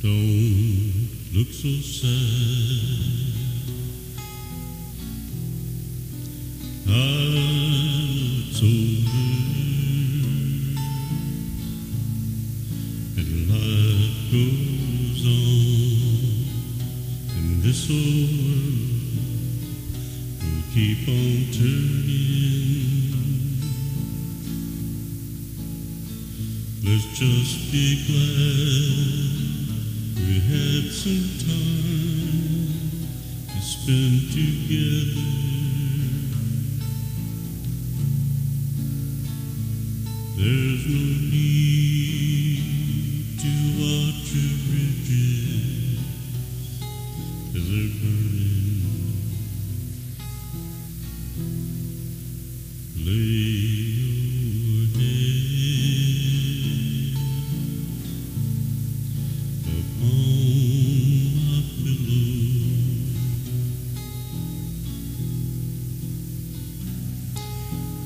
Don't look so sad. It's over, and life goes on, and this old world will keep on turning. Let's just be glad some time to spend together. There's no need to watch your bridges as they're burning. Lay your head upon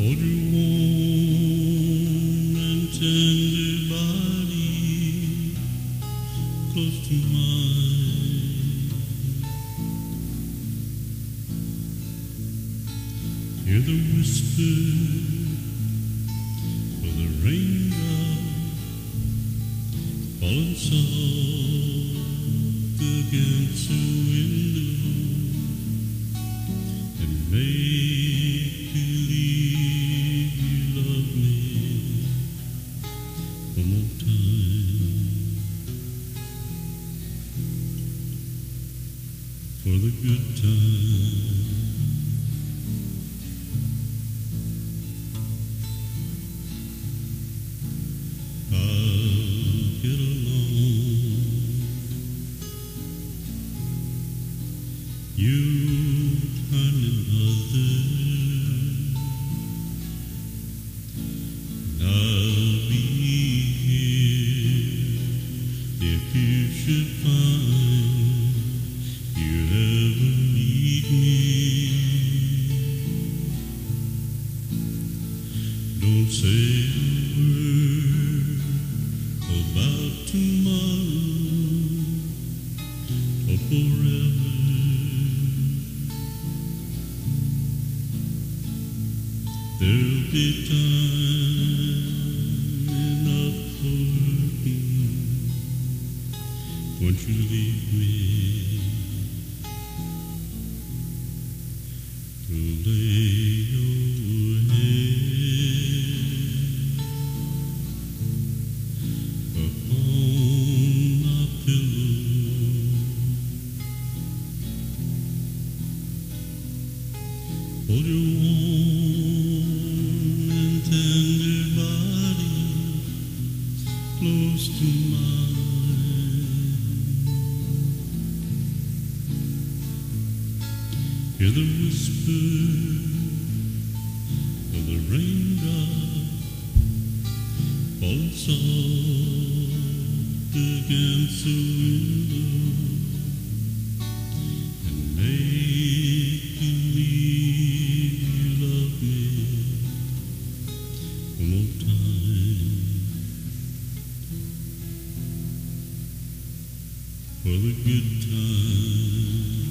falling soft against the window for the good time. I'll get along. You find another, and I'll be here if you should find Don't say a word about tomorrow or forever. There'll be time enough for me once you leave me to lay falling soft against the window for the good time.